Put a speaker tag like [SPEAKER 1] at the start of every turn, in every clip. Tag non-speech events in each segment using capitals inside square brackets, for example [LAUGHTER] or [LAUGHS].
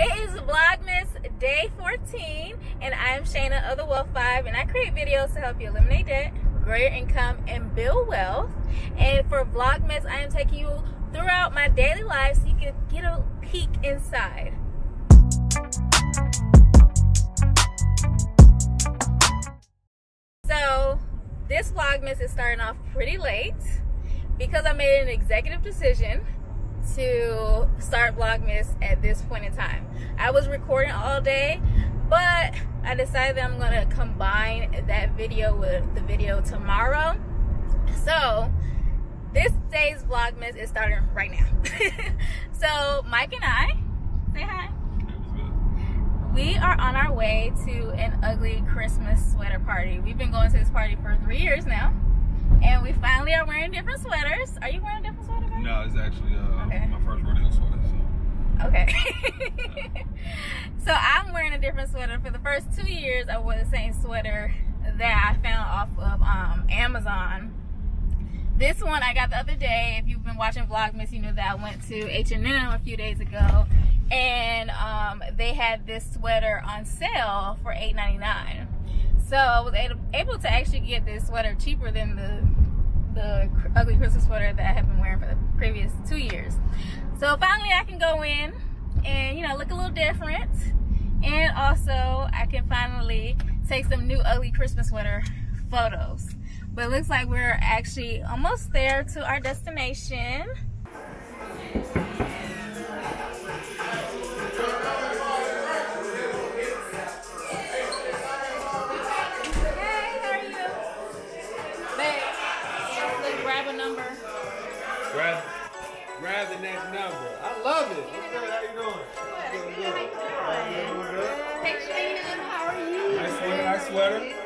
[SPEAKER 1] It is Vlogmas day 14, and I am Shana of the Wealth Vibe, and I create videos to help you eliminate debt, grow your income, and build wealth. And for Vlogmas, I am taking you throughout my daily life so you can get a peek inside. So, this Vlogmas is starting off pretty late because I made an executive decision to start Vlogmas at this point in time. I was recording all day, but I decided that I'm gonna combine that video with the video tomorrow. So this day's Vlogmas is starting right now. [LAUGHS] so Mike and I, say hi. We are on our way to an ugly Christmas sweater party. We've been going to this party for three years now. And we finally are wearing different sweaters. Are you wearing
[SPEAKER 2] No, it's actually uh, okay. my first rodeo sweater.
[SPEAKER 1] So. Okay. [LAUGHS] so I'm wearing a different sweater. For the first two years, I wore the same sweater that I found off of um, Amazon. This one I got the other day. If you've been watching Vlogmas, you know that I went to H&M a few days ago. And um, they had this sweater on sale for $8.99. So I was able to actually get this sweater cheaper than the the ugly Christmas sweater that I have been for the previous two years. So finally I can go in and, you know, look a little different. And also I can finally take some new ugly Christmas sweater photos. But it looks like we're actually almost there to our destination.
[SPEAKER 3] Grab the next number. I love it. What's good? How you doing?
[SPEAKER 1] Good. Good. How you doing? Hey, Shana. How are you?
[SPEAKER 3] Nice sweater.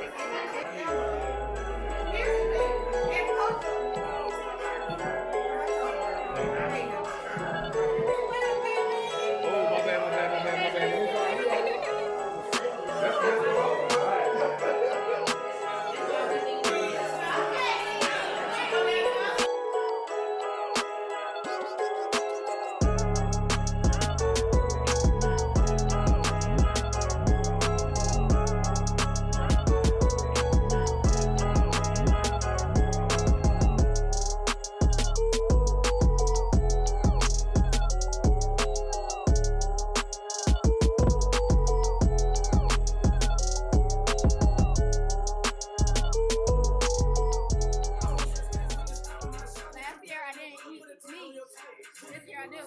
[SPEAKER 3] Nice sweater.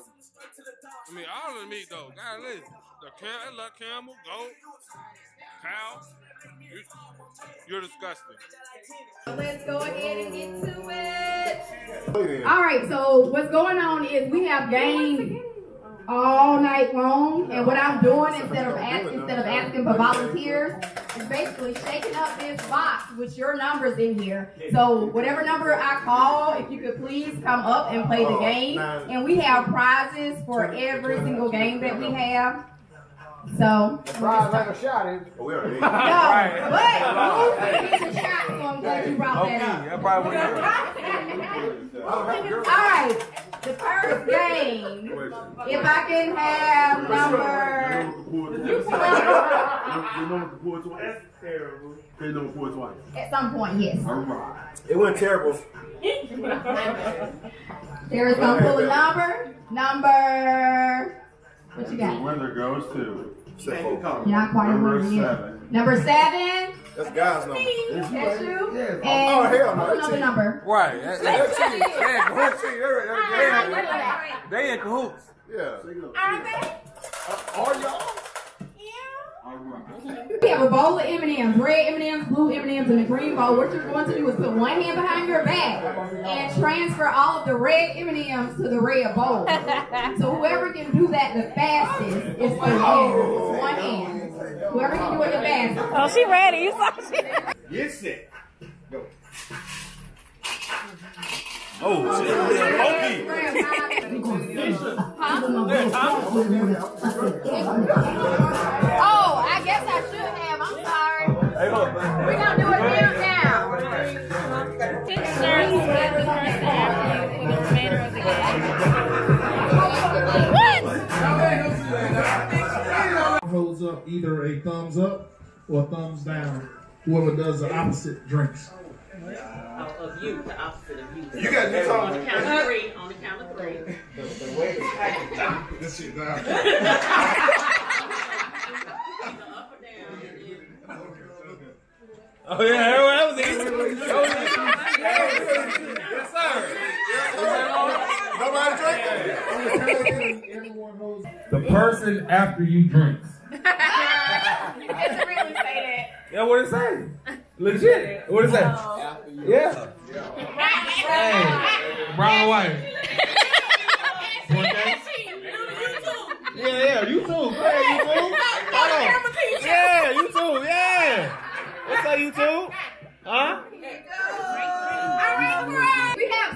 [SPEAKER 3] I mean, all of the meat though. Golly, the camel, love camel, goat, cow. You, you're disgusting.
[SPEAKER 4] Let's go ahead and get to it. Oh, all right, so what's going on is we have gained all night long, and what I'm doing instead of asking, instead of asking for volunteers is basically shaking up this box with your numbers in here. So whatever number I call, if you could please come up and play the game, and we have prizes for every single game that we have. So.
[SPEAKER 3] Prize like a shot, is [LAUGHS]
[SPEAKER 4] No, but who's gonna get the shot? So I'm glad you brought that up. [LAUGHS] All right. The first game, if I can have number. At some point, yes.
[SPEAKER 5] It went terrible.
[SPEAKER 4] There is gonna pull a number. Number. What you got?
[SPEAKER 6] The Winner goes to.
[SPEAKER 4] You're not quite
[SPEAKER 6] Number seven.
[SPEAKER 4] Number seven.
[SPEAKER 5] That's God's number.
[SPEAKER 4] That's you.
[SPEAKER 5] Yeah.
[SPEAKER 4] And
[SPEAKER 5] Oh, hell no, oh,
[SPEAKER 4] what's
[SPEAKER 5] that's
[SPEAKER 4] another number?
[SPEAKER 3] Right. That,
[SPEAKER 5] That's
[SPEAKER 3] that,
[SPEAKER 5] cheating. Yeah, that's cheating. They're-
[SPEAKER 3] they in cahoots.
[SPEAKER 5] Yeah.
[SPEAKER 4] Are they?
[SPEAKER 5] Uh, are y'all?
[SPEAKER 4] We have a bowl of M&Ms, red M&Ms, blue M&Ms, and a green bowl. What you're going to do is put one hand behind your back and transfer all of the red M&Ms to the red bowl. So whoever can do that the fastest is the winner. It's one hand. Whoever can do it the fastest.
[SPEAKER 1] Oh, she ready. You saw she
[SPEAKER 3] Get set.
[SPEAKER 6] Oh, shit.
[SPEAKER 4] Oh, I guess I should have. I'm sorry.
[SPEAKER 6] Hey, look.
[SPEAKER 4] We're going to do it down now.
[SPEAKER 1] Six shirts with the person after you for the remainder of the game.
[SPEAKER 7] Up either a thumbs up or a thumbs down. Whoever does the opposite drinks.
[SPEAKER 8] Of, of you, the opposite of you.
[SPEAKER 5] You got me
[SPEAKER 8] On the count of three, on the count of three.
[SPEAKER 7] This shit down. [LAUGHS]
[SPEAKER 8] Either up or down.
[SPEAKER 6] Oh yeah, that was it. That was it.
[SPEAKER 3] Yes, sir.
[SPEAKER 5] Nobody drinking.
[SPEAKER 7] The person after you drinks.
[SPEAKER 1] You didn't really say
[SPEAKER 6] Yeah, what it say? Legit. What it say? Yeah.
[SPEAKER 7] Hey, brown or white?
[SPEAKER 1] that.
[SPEAKER 6] Yeah, yeah. You too. Go ahead, you too. Hold on. Yeah, you too. Yeah. What's up, you too? Huh?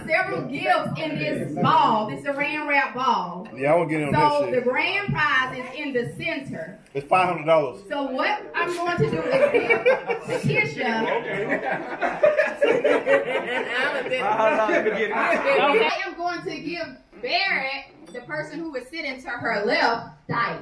[SPEAKER 4] We have several gifts in this ball, this saran wrap ball.
[SPEAKER 5] Yeah, I won't get in on
[SPEAKER 4] So
[SPEAKER 5] that
[SPEAKER 4] the grand prize is in the center.
[SPEAKER 5] It's five hundred dollars.
[SPEAKER 4] So what I'm going to do is give Takisha. [LAUGHS] I am going to give Barrett, the person who is sitting to her left, dice.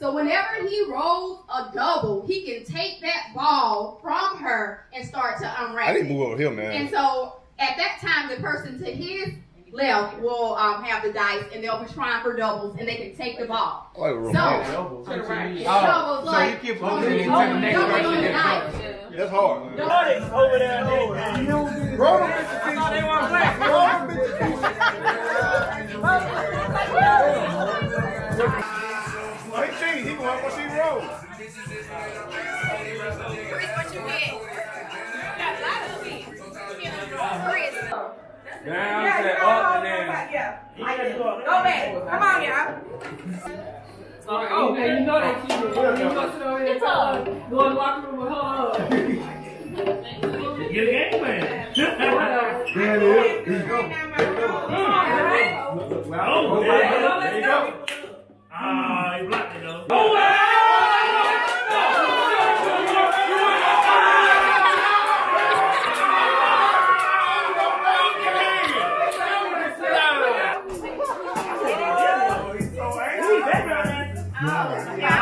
[SPEAKER 4] So whenever he rolls a double, he can take that ball from her and start to unwrap
[SPEAKER 5] I need to
[SPEAKER 4] it.
[SPEAKER 5] move over here, man.
[SPEAKER 4] And so at that time, the person to his left will um, have the dice, and they'll be trying for doubles, and they can take the ball.
[SPEAKER 5] I like a real
[SPEAKER 4] So,
[SPEAKER 5] ball.
[SPEAKER 4] doubles like
[SPEAKER 9] keep
[SPEAKER 4] on
[SPEAKER 9] moving
[SPEAKER 4] the
[SPEAKER 9] into
[SPEAKER 4] on
[SPEAKER 9] the
[SPEAKER 4] the
[SPEAKER 9] next person
[SPEAKER 4] on the
[SPEAKER 9] gets
[SPEAKER 4] dice.
[SPEAKER 5] That's hard.
[SPEAKER 6] Over there.
[SPEAKER 5] Roll them bitches. Roll them bitches.
[SPEAKER 6] Down, set up, and then.
[SPEAKER 10] Go back. Come on, y'all.
[SPEAKER 9] Oh, hey, you know that kid. You must know that. Go in the locker room with her. [LAUGHS]
[SPEAKER 6] Get a game plan.
[SPEAKER 5] Yeah, it is. Here you go.
[SPEAKER 6] Oh, there Elbow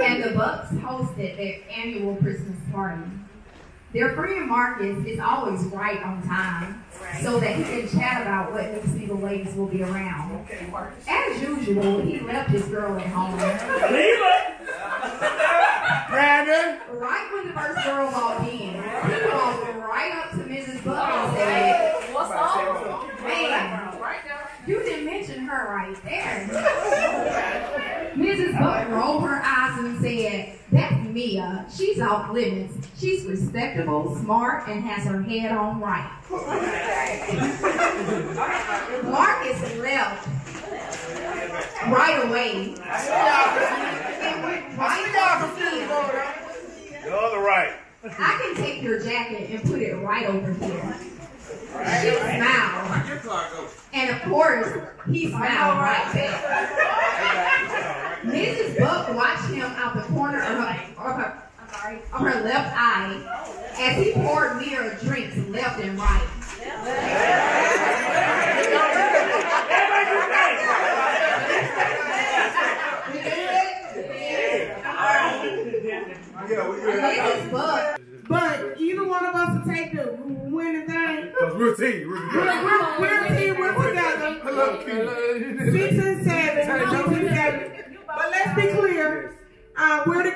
[SPEAKER 4] and the Bucks hosted their annual Christmas party. Their friend Marcus is always right on time, so that he can chat about what new single ladies will be around. As usual, he left his girl at home.
[SPEAKER 5] Brandon.
[SPEAKER 4] Right when the first girl walked in, he walked right up to Mrs. Buck and oh, said,
[SPEAKER 10] What's up?
[SPEAKER 4] Man, you didn't mention her right there. [LAUGHS] That's uh, Mia. She's off limits. She's respectable, smart, and has her head on right. Marcus left right away. And went right up to Mia.
[SPEAKER 5] The right.
[SPEAKER 4] I can take your jacket and put it right over here. She smiled. And of course, he smiled right back. Mrs. Buck watched him out the corner of her, of her, I'm sorry, of her left eye as he poured Mira drinks left and right.
[SPEAKER 10] But either one of us will take the winning thing.
[SPEAKER 5] Because we're a team. We're
[SPEAKER 10] We're, we're, we're a team. We're together. Six and seven. Six and seven. But let's be clear. Uh, we're together.